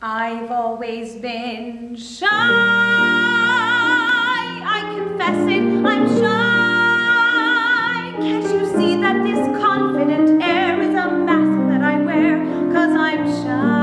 I've always been shy. I confess it, I'm shy. Can't you see that this confident air is a mask that I wear? Cause I'm shy.